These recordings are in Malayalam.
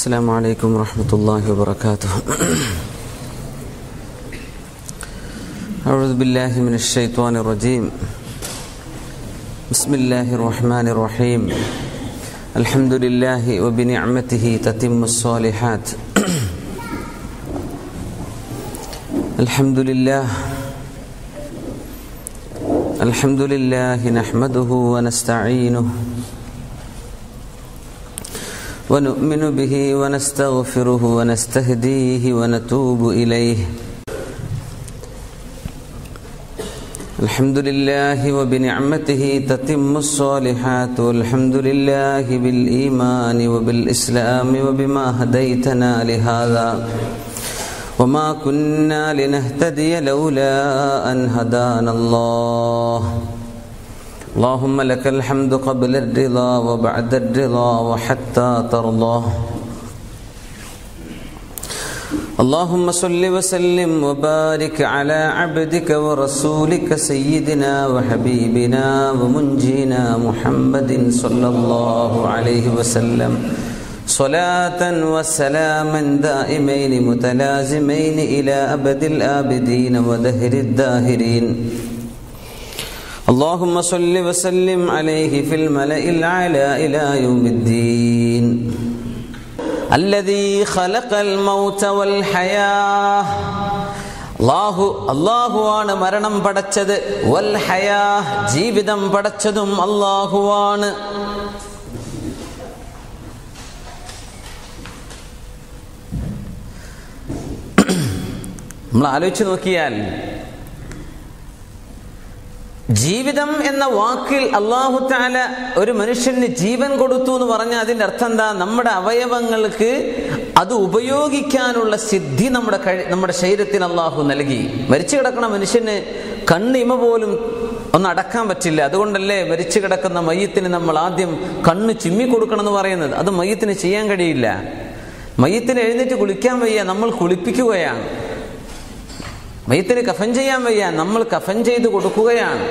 السلام عليكم ورحمة الله وبركاته. أعوذ بالله من الشيطان الرجيم. بسم الله الرحمن الرحيم. الحمد لله وبنعمته تتم الصالحات. الحمد لله. الحمد لله نحمده ونستعينه ونؤمن به ونستغفره ونستهديه ونتوب إليه. الحمد لله وبنعمته تتم الصالحات والحمد لله بالإيمان وبالإسلام وبما هديتنا لهذا. وما كنا لنهتدي لولا أن هدانا الله. اللهم لك الحمد قبل الرضا وبعد الرضا وحتى ترضى. اللهم صل وسلم وبارك على عبدك ورسولك سيدنا وحبيبنا ومنجينا محمد صلى الله عليه وسلم. صلاة وسلاما دائمين متلازمين إلى أبد الآبدين ودهر الداهرين. اللهم صل وسلم عليه في الملأ الأعلى إلى يوم الدين الذي خلق الموت والحياة അള്ളാഹു അള്ളാഹുവാണ് മരണം പടച്ചത് വൽ ഹയാ ജീവിതം പടച്ചതും അള്ളാഹുവാണ് നമ്മൾ ആലോചിച്ച് നോക്കിയാൽ ജീവിതം എന്ന വാക്കിൽ അള്ളാഹു താല ഒരു മനുഷ്യന് ജീവൻ കൊടുത്തു എന്ന് പറഞ്ഞാൽ അതിന്റെ അർത്ഥം എന്താ നമ്മുടെ അവയവങ്ങൾക്ക് അത് ഉപയോഗിക്കാനുള്ള സിദ്ധി നമ്മുടെ നമ്മുടെ ശരീരത്തിന് അള്ളാഹു നൽകി. മരിച്ചു കിടക്കുന്ന മനുഷ്യന് കണ്ണിമ പോലും ഒന്ന് അടക്കാൻ പറ്റില്ല. അതുകൊണ്ടല്ലേ മരിച്ചു കിടക്കുന്ന മയ്യത്തിന് നമ്മൾ ആദ്യം കണ്ണ് ചിമ്മി കൊടുക്കണം എന്ന് പറയുന്നത്. അത് മയ്യത്തിന് ചെയ്യാൻ കഴിയില്ല. മയ്യത്തിന് എഴുന്നേറ്റ് കുളിക്കാൻ വയ്യ. നമ്മൾ കുളിപ്പിക്കുകയാണ്. മയത്തിന് കഫൻ ചെയ്യാൻ വയ്യ. നമ്മൾ കഫൻ ചെയ്ത് കൊടുക്കുകയാണ്.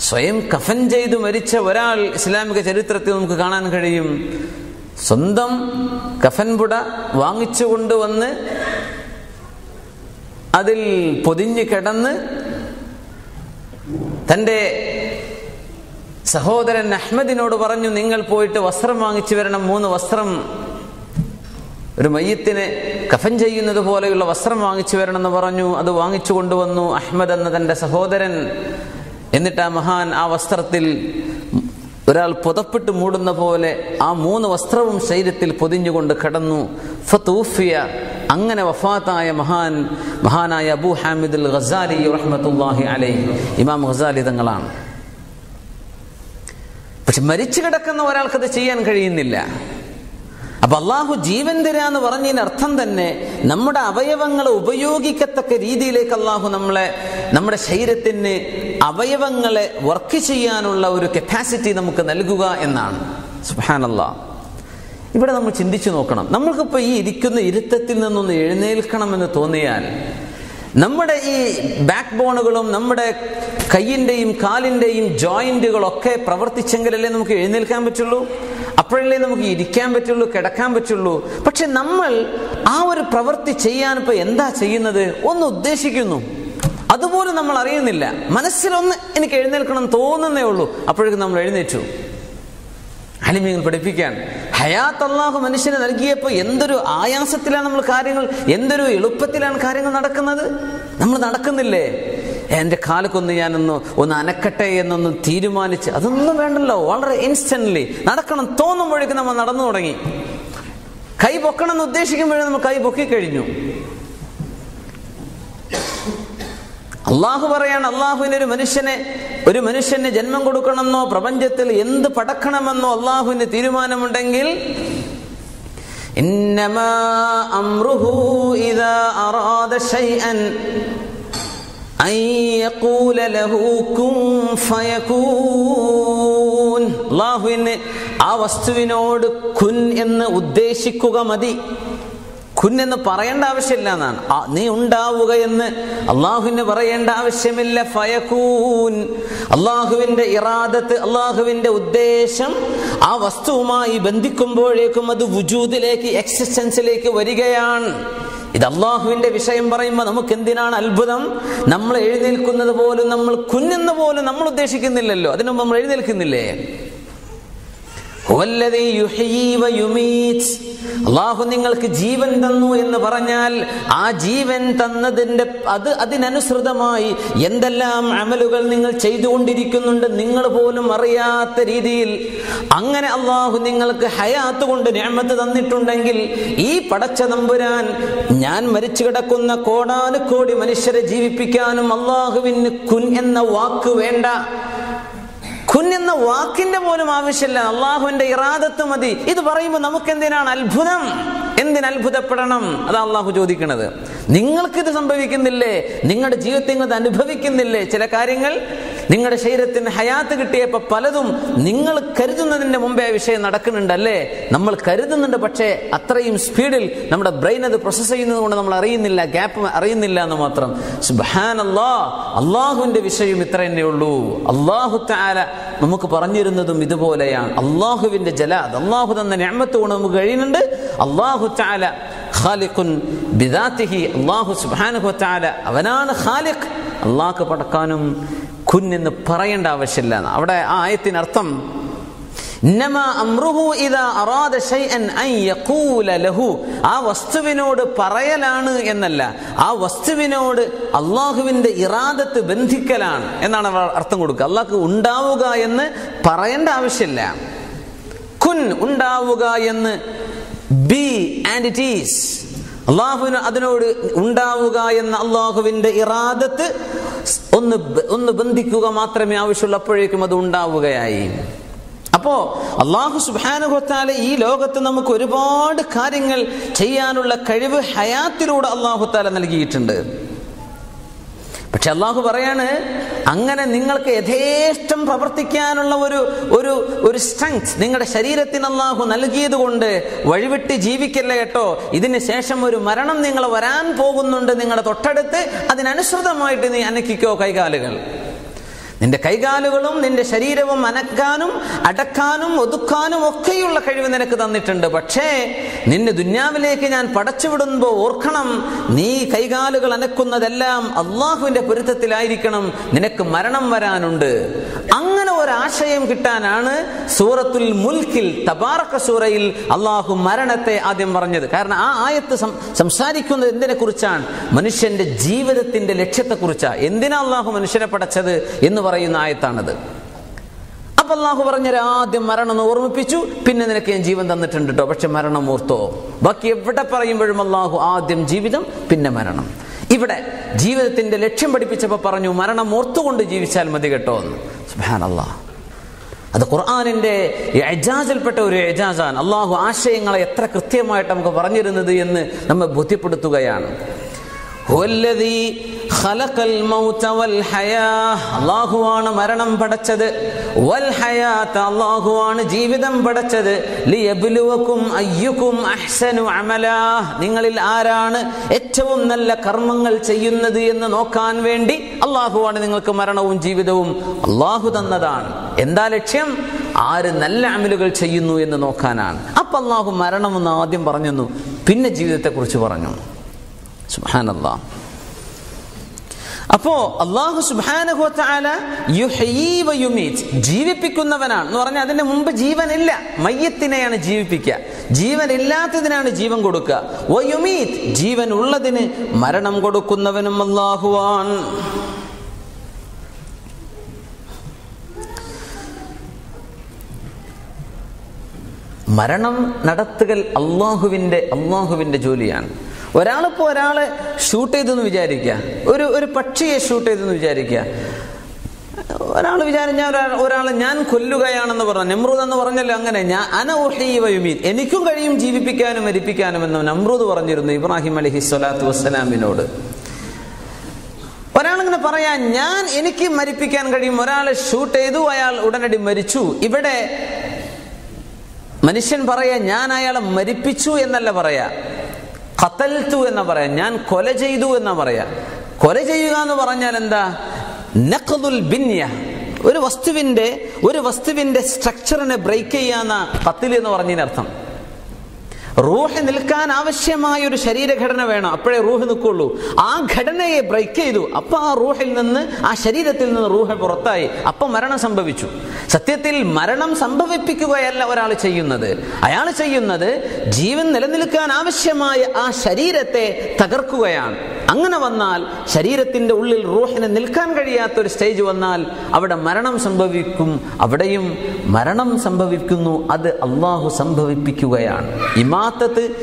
സ്വയം കഫൻ ചെയ്ത് മരിച്ച ഒരാൾ ഇസ്ലാമിക ചരിത്രത്തിൽ നമുക്ക് കാണാൻ കഴിയും. സ്വന്തം കഫൻ പുട വാങ്ങിച്ചു കൊണ്ടുവന്ന് അതിൽ പൊതിഞ്ഞു കിടന്ന് തന്റെ സഹോദരൻ അഹ്മദിനോട് പറഞ്ഞു നിങ്ങൾ പോയിട്ട് വസ്ത്രം വാങ്ങിച്ചു വരണം മൂന്ന് വസ്ത്രം ഒരു മയ്യത്തിനെ കഫൻ ചെയ്യുന്നത് പോലെയുള്ള വസ്ത്രം വാങ്ങിച്ചു വരണമെന്ന് പറഞ്ഞു അത് വാങ്ങിച്ചു കൊണ്ടുവന്നു അഹ്മദ് എന്ന തന്റെ സഹോദരൻ. എന്നിട്ട് ആ മഹാൻ ആ വസ്ത്രത്തിൽ ഒരാൾ പുതപ്പിട്ട് മൂടുന്ന പോലെ ആ മൂന്ന് വസ്ത്രവും ശരീരത്തിൽ പൊതിഞ്ഞുകൊണ്ട് കടന്നു. ഫത്തൂഫിയ അങ്ങനെ വഫാത്തായ മഹാൻ മഹാനായ അബു ഹാമിദുൽ ഖസാലി റഹ്മത്തുല്ലാഹി അലൈഹി. ഇമാം ഖസാലി തങ്ങളാണ്. പക്ഷെ മരിച്ചു കിടക്കുന്ന ഒരാൾക്കത് ചെയ്യാൻ കഴിയുന്നില്ല. അപ്പൊ അള്ളാഹു ജീവൻ തരാന്ന് പറഞ്ഞതിന് അർത്ഥം തന്നെ നമ്മുടെ അവയവങ്ങളെ ഉപയോഗിക്കത്തക്ക രീതിയിലേക്ക് അള്ളാഹു നമ്മളെ നമ്മുടെ ശരീരത്തിന് അവയവങ്ങളെ വർക്ക് ചെയ്യാനുള്ള ഒരു കപ്പാസിറ്റി നമുക്ക് നൽകുക എന്നാണ്. സുഹാനല്ലാ ഇവിടെ നമ്മൾ ചിന്തിച്ചു നോക്കണം. നമ്മൾക്കിപ്പോൾ ഈ ഇരിക്കുന്ന ഇരുത്തത്തിൽ നിന്നൊന്ന് എഴുന്നേൽക്കണം എന്ന് തോന്നിയാൽ നമ്മുടെ ഈ ബാക്ക് ബോണുകളും നമ്മുടെ കയ്യിന്റെയും കാലിന്റെയും ജോയിന്റുകളൊക്കെ പ്രവർത്തിച്ചെങ്കിലല്ലേ നമുക്ക് എഴുന്നേൽക്കാൻ പറ്റുള്ളൂ? അപ്പോഴല്ലേ നമുക്ക് ഇരിക്കാൻ പറ്റുള്ളൂ കിടക്കാൻ പറ്റുള്ളൂ. പക്ഷെ നമ്മൾ ആ ഒരു പ്രവൃത്തി ചെയ്യാൻ ഇപ്പൊ എന്താ ചെയ്യുന്നത്? ഒന്ന് ഉദ്ദേശിക്കുന്നു. അതുപോലും നമ്മൾ അറിയുന്നില്ല. മനസ്സിലൊന്ന് എനിക്ക് എഴുന്നേൽക്കണം തോന്നുന്നേ ഉള്ളൂ. അപ്പോഴേക്കും നമ്മൾ എഴുന്നേറ്റു. അലിമിങ്ങൾ പഠിപ്പിക്കാൻ. ഹയാത്ത് അള്ളാഹു മനുഷ്യന് നൽകിയപ്പോൾ എന്തൊരു ആയാസത്തിലാണ് നമ്മൾ കാര്യങ്ങൾ എന്തൊരു എളുപ്പത്തിലാണ് കാര്യങ്ങൾ നടക്കുന്നത്? നമ്മൾ നടക്കുന്നില്ലേ? എന്റെ കാലക്കൊന്ന് ഞാനൊന്ന് ഒന്ന് അനക്കട്ടെ എന്നൊന്ന് തീരുമാനിച്ച് അതൊന്നും വേണ്ടല്ലോ. വളരെ ഇൻസ്റ്റന്റ്ലി നടക്കണം. തോന്നുമ്പോഴേക്കും നമ്മൾ നടന്നു തുടങ്ങി. കൈ പൊക്കണം എന്ന് ഉദ്ദേശിക്കുമ്പോഴേ നമ്മൾ കൈ പൊക്കിക്കഴിഞ്ഞു അള്ളാഹു പറയാണ് അള്ളാഹുവിന് ഒരു മനുഷ്യനെ ഒരു മനുഷ്യന് ജന്മം കൊടുക്കണമെന്നോ പ്രപഞ്ചത്തിൽ എന്ത് പടക്കണമെന്നോ അള്ളാഹുവിന് തീരുമാനമുണ്ടെങ്കിൽ ഇന്നമാ അമ്രുഹു ഇദാ അറാദ ശൈഅൻ അള്ളാഹുവിന് ആ വസ്തുവിനോട് കുൻ എന്ന് ഉദ്ദേശിക്കുക മതി. എന്ന് പറയേണ്ട ആവശ്യമില്ല എന്നാണ്. നീ ഉണ്ടാവുക എന്ന് അള്ളാഹുവിന് പറയേണ്ട ആവശ്യമില്ല. ഫയക്കൂൻ അള്ളാഹുവിന്റെ ഇറാദത്ത് അള്ളാഹുവിന്റെ ഉദ്ദേശം ആ വസ്തുവുമായി ബന്ധിക്കുമ്പോഴേക്കും അത് വുജൂദിലേക്ക് എക്സിസ്റ്റൻസിലേക്ക് വരികയാണ്. ഇത് അള്ളാഹുവിന്റെ വിഷയം പറയുമ്പോൾ നമുക്ക് എന്തിനാണ് അത്ഭുതം നമ്മൾ എഴുന്നേൽക്കുന്നത് പോലും നമ്മൾ കുഞ്ഞെന്ന് പോലും നമ്മൾ ഉദ്ദേശിക്കുന്നില്ലല്ലോ അതിനുമ്പോൾ നമ്മൾ എഴുന്നേൽക്കുന്നില്ലേ. അള്ളാഹു നിങ്ങൾക്ക് ജീവൻ തന്നു എന്ന് പറഞ്ഞാൽ ആ ജീവൻ തന്നതിന്റെ അത് അതിനനുസൃതമായി എന്തെല്ലാം അമലുകൾ നിങ്ങൾ ചെയ്തുകൊണ്ടിരിക്കുന്നുണ്ട് നിങ്ങൾ പോലും അറിയാത്ത രീതിയിൽ അങ്ങനെ അള്ളാഹു നിങ്ങൾക്ക് ഹയാത്ത് കൊണ്ട് ഞാമത്ത് തന്നിട്ടുണ്ടെങ്കിൽ ഈ പടച്ച നമ്പുരാൻ ഞാൻ മരിച്ചു കിടക്കുന്ന കോടാനുകോടി മനുഷ്യരെ ജീവിപ്പിക്കാനും അള്ളാഹുവിന് കുൻ എന്ന വാക്ക് വേണ്ട. കുൻ വാക്കിന്റെ പോലും ആവശ്യമില്ല. അള്ളാഹുവിന്റെ ഇറാദത്ത് മതി. ഇത് പറയുമ്പോൾ നമുക്ക് എന്തിനാണ് അത്ഭുതം. എന്തിന് അത്ഭുതപ്പെടണം? അതാ അള്ളാഹു ചോദിക്കുന്നത് നിങ്ങൾക്കിത് സംഭവിക്കുന്നില്ലേ? നിങ്ങളുടെ ജീവിതത്തിൽ ഇത് അനുഭവിക്കുന്നില്ലേ? ചില കാര്യങ്ങൾ നിങ്ങളുടെ ശരീരത്തിന് ഹയാത്ത് കിട്ടിയപ്പോൾ പലതും നിങ്ങൾ കരുതുന്നതിന്റെ മുമ്പേ വിഷയം നടക്കുന്നുണ്ടല്ലേ? നമ്മൾ കരുതുന്നുണ്ട് പക്ഷേ അത്രയും സ്പീഡിൽ നമ്മുടെ ബ്രെയിൻ അത് പ്രോസസ്സ് ചെയ്യുന്നത് കൊണ്ട് നമ്മൾ അറിയുന്നില്ല ഗ്യാപ്പ് അറിയുന്നില്ല എന്ന് മാത്രം. സുബാൻ അല്ലാ അള്ളാഹുവിന്റെ വിഷയം ഇത്ര തന്നെ ഉള്ളൂ. അള്ളാഹു താല നമുക്ക് പറഞ്ഞിരുന്നതും ഇതുപോലെയാണ്. അള്ളാഹുവിന്റെ ജലാദ് അള്ളാഹു തന്ന ഞാമത്ത് കൊണ്ട് നമുക്ക് കഴിയുന്നുണ്ട്. അള്ളാഹു താല ഖാലിഖുൻ ബിദാത്തിഹി അള്ളാഹു സുബാനുഹു താല അവനാണ് ഖാലിഖ്. അള്ളാഹ്ക്ക് പടക്കാനും കുഞ്ഞെന്ന് പറയേണ്ട ആവശ്യമില്ല അവിടെ ആ ആയത്തിനർത്ഥം ആ വസ്തുവിനോട് പറയലാണ് എന്നല്ല ആ വസ്തുവിനോട് അള്ളാഹുവിന്റെ ഇറാദത്ത് ബന്ധിക്കലാണ് എന്നാണ് അർത്ഥം കൊടുക്കുക. അള്ളാഹ് ഉണ്ടാവുക എന്ന് പറയേണ്ട ആവശ്യമില്ല. കുൻ ഉണ്ടാവുക എന്ന് ബി ആൻഡ് ഇറ്റ് ഈസ്. അള്ളാഹുവിന് അതിനോട് ഉണ്ടാവുക എന്ന അള്ളാഹുവിന്റെ ഇറാദത്ത് ഒന്ന് ഒന്ന് ബന്ധിക്കുക മാത്രമേ ആവശ്യമുള്ളൂ അപ്പോഴേക്കും അത് ഉണ്ടാവുകയായി. അപ്പോ അള്ളാഹു സുബാനുഹത്താലെ ഈ ലോകത്ത് നമുക്ക് ഒരുപാട് കാര്യങ്ങൾ ചെയ്യാനുള്ള കഴിവ് ഹയാത്തിലൂടെ അള്ളാഹുത്താല നൽകിയിട്ടുണ്ട്. പക്ഷെ അള്ളാഹു പറയാണ് അങ്ങനെ നിങ്ങൾക്ക് യഥേഷ്ടം പ്രവർത്തിക്കാനുള്ള ഒരു ഒരു ഒരു സ്ട്രെങ്ത് നിങ്ങളുടെ ശരീരത്തിന് അള്ളാഹു നൽകിയത് കൊണ്ട് വഴിവിട്ട് ജീവിക്കല്ല കേട്ടോ? ഇതിന് ശേഷം ഒരു മരണം നിങ്ങൾ വരാൻ പോകുന്നുണ്ട് നിങ്ങളുടെ തൊട്ടടുത്ത്. അതിനനുസൃതമായിട്ട് നീ അനക്കിക്കോ കൈകാലുകൾ. നിന്റെ കൈകാലുകളും നിന്റെ ശരീരവും അനക്കാനും അടക്കാനും ഒതുക്കാനും ഒക്കെയുള്ള കഴിവ് നിനക്ക് തന്നിട്ടുണ്ട്. പക്ഷേ നിന്നെ ദുന്യാവിലേക്ക് ഞാൻ പടച്ചുവിടുമ്പോൾ ഓർക്കണം നീ കൈകാലുകൾ അനക്കുന്നതെല്ലാം അള്ളാഹുവിന്റെ പൊരുത്തത്തിലായിരിക്കണം. നിനക്ക് മരണം വരാനുണ്ട്. അങ്ങനെ ഒരാശയം കിട്ടാനാണ് സൂറത്തുൽ മുൽക്കിൽ തബാറക്ക സൂറയിൽ അള്ളാഹു മരണത്തെ ആദ്യം പറഞ്ഞത്. കാരണം ആ ആയത്ത് സംസാരിക്കുന്നത് എന്തിനെ കുറിച്ചാണ് മനുഷ്യന്റെ ജീവിതത്തിന്റെ ലക്ഷ്യത്തെക്കുറിച്ചാണ് എന്തിനാ അള്ളാഹു മനുഷ്യനെ പടച്ചത് എന്ന് പറയുന്ന ആയത്താണത്. അപ്പൊ അള്ളാഹു പറഞ്ഞൊരു ആദ്യം മരണം എന്ന് ഓർമ്മിപ്പിച്ചു പിന്നെ നിനക്ക് ഞാൻ ജീവൻ തന്നിട്ടുണ്ട് കേട്ടോ പക്ഷെ മരണം ഓർത്തോ? ബാക്കി എവിടെ പറയുമ്പോഴും അള്ളാഹു ആദ്യം ജീവിതം പിന്നെ മരണം. ഇവിടെ ജീവിതത്തിന്റെ ലക്ഷ്യം പഠിപ്പിച്ചപ്പോൾ പറഞ്ഞു മരണം ഓർത്തുകൊണ്ട് ജീവിച്ചാൽ മതി കേട്ടോ എന്ന്. സുബ്ഹാനല്ലാഹ് അത് ഖുർആാനിന്റെ എജാസിൽപ്പെട്ട ഒരു എജാസാണ് അള്ളാഹു ആശയങ്ങളെ എത്ര കൃത്യമായിട്ട് നമുക്ക് പറഞ്ഞിരുന്നത് എന്ന് നമ്മൾ ബോധ്യപ്പെടുത്തുകയാണ്. അല്ലാഹുവാണ് മരണം പടച്ചത്. വൽ ഹയാത അല്ലാഹുവാണ് ജീവിതം പടച്ചത്. ലിയബ്ലുവക്കും അയ്യുക്കും അഹ്സനു അമലാ. നിങ്ങളിൽ ആരാണ് ഏറ്റവും നല്ല കർമ്മങ്ങൾ ചെയ്യുന്നത് എന്ന് നോക്കാൻ വേണ്ടി അള്ളാഹുവാണ് നിങ്ങൾക്ക് മരണവും ജീവിതവും അള്ളാഹു തന്നതാണ്. എന്താ ലക്ഷ്യം? ആര് നല്ല അമലുകൾ ചെയ്യുന്നു എന്ന് നോക്കാനാണ്. അപ്പൊ അള്ളാഹു മരണം എന്ന് ആദ്യം പറഞ്ഞു പിന്നെ ജീവിതത്തെ കുറിച്ച് പറഞ്ഞു. സുബ്ഹാനല്ലാ. അപ്പോ അള്ളാഹു സുബാനുഹോത്താല ജീവിപ്പിക്കുന്നവനാണ്. എന്ന് പറഞ്ഞാൽ അതിന്റെ മുമ്പ് ജീവനില്ല. മയ്യത്തിനെയാണ് ജീവിപ്പിക്കുക. ജീവനില്ലാത്തതിനാണ് ജീവൻ കൊടുക്കുക. ജീവൻ ഉള്ളതിന് മരണം കൊടുക്കുന്നവനും അള്ളാഹുവാൻ മരണം നടത്തുകൽ അള്ളാഹുവിന്റെ അള്ളാഹുവിന്റെ ജോലിയാണ്. ഒരാളിപ്പോ ഒരാളെ ഷൂട്ട് ചെയ്തെന്ന് വിചാരിക്കുക. ഒരു ഒരു പക്ഷിയെ ഷൂട്ട് ചെയ്തെന്ന് വിചാരിക്കുക. ഒരാൾ വിചാരിച്ച ഒരാൾ ഒരാളെ ഞാൻ കൊല്ലുകയാണെന്ന് പറഞ്ഞു നമ്രൂദ് എന്ന് പറഞ്ഞല്ലോ അങ്ങനെ ഞാൻ അനൗഹീവയുമീൻ എനിക്കും കഴിയും ജീവിപ്പിക്കാനും മരിപ്പിക്കാനും എന്ന് നമ്രൂദ് പറഞ്ഞിരുന്നു ഇബ്രാഹിം അലഹി സ്വലാത്തു വസ്സലാമിനോട്. ഒരാളിങ്ങനെ പറയാ ഞാൻ എനിക്ക് മരിപ്പിക്കാൻ കഴിയും. ഒരാളെ ഷൂട്ട് ചെയ്തു അയാൾ ഉടനടി മരിച്ചു. ഇവിടെ മനുഷ്യൻ പറയാ ഞാൻ അയാളെ മരിപ്പിച്ചു എന്നല്ല പറയാ. ഖതൽതു എന്ന് പറയാം ഞാൻ കൊല ചെയ്തു എന്ന് പറയാം കൊല ചെയ്യുക എന്ന് പറഞ്ഞാൽ എന്താ? നഖദുൽ ബിന്യ. ഒരു വസ്തുവിന്റെ ഒരു വസ്തുവിന്റെ സ്ട്രക്ചറിനെ ബ്രേക്ക് ചെയ്യാന്ന കത്തിൽ എന്ന് പറഞ്ഞതിനർത്ഥം. റൂഹ് നിൽക്കാൻ ആവശ്യമായ ഒരു ശരീരഘടന വേണം. അപ്പോഴേ റൂഹ് നിൽക്കുള്ളൂ. ആ ഘടനയെ ബ്രേക്ക് ചെയ്തു. അപ്പൊ ആ റൂഹിൽ നിന്ന് ആ ശരീരത്തിൽ നിന്ന് റൂഹ് പുറത്തായി. അപ്പൊ മരണം സംഭവിച്ചു. സത്യത്തിൽ മരണം സംഭവിപ്പിക്കുകയല്ല ഒരാൾ ചെയ്യുന്നത്. അയാൾ ചെയ്യുന്നത് ജീവൻ നിലനിൽക്കാൻ ആവശ്യമായ ആ ശരീരത്തെ തകർക്കുകയാണ്. അങ്ങനെ വന്നാൽ ശരീരത്തിന്റെ ഉള്ളിൽ റൂഹിന് നിൽക്കാൻ കഴിയാത്ത ഒരു സ്റ്റേജ് വന്നാൽ അവിടെ മരണം സംഭവിക്കും. അവിടെയും മരണം സംഭവിക്കുന്നു. അത് അള്ളാഹു സംഭവിപ്പിക്കുകയാണ്. ഇമാത്തത്ത്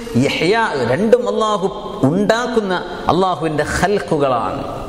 രണ്ടും അള്ളാഹു ഉണ്ടാക്കുന്ന അള്ളാഹുവിന്റെ ഹൽക്കുകളാണ്